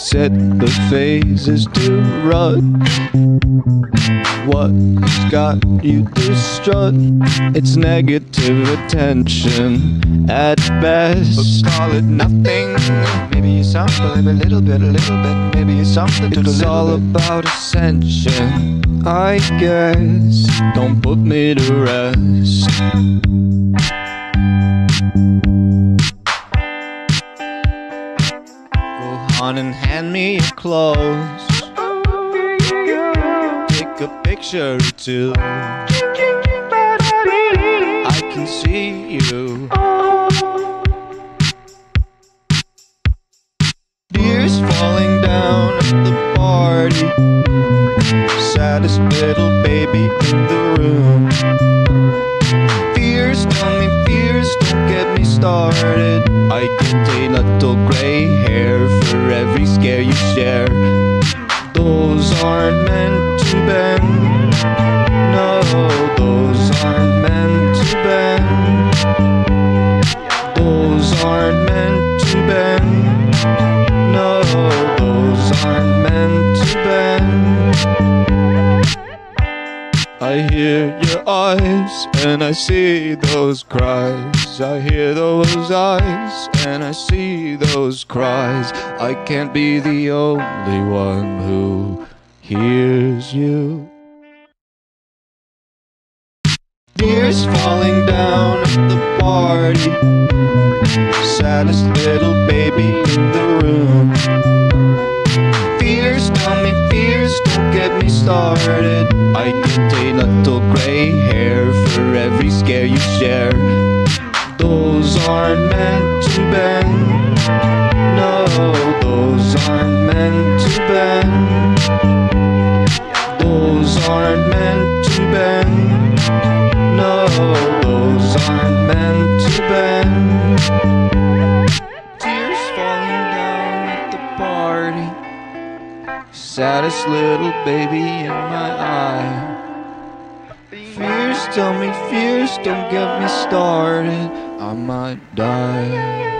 Set the phases to run. What's got you distraught? It's negative attention at best. But call it nothing. Maybe it's something, a little bit, a little bit. Maybe it's something to It's all bit. about ascension, I guess. Don't put me to rest. On and hand me your clothes. Take a picture or two. I can see you. Tears falling down at the party. Saddest little baby in the room. Every scare you share. Those aren't meant to bend. No, those aren't meant to bend. Those aren't meant to bend. No, those aren't meant I hear your eyes and I see those cries. I hear those eyes and I see those cries. I can't be the only one who hears you. Tears falling down at the party. Saddest little baby in the room. Started. I get a little gray hair for every scare you share. Those aren't meant to bend. No, those aren't meant to bend. Those aren't meant to bend. No, Saddest little baby in my eye. Fears, tell me fears, don't get me started. I might die.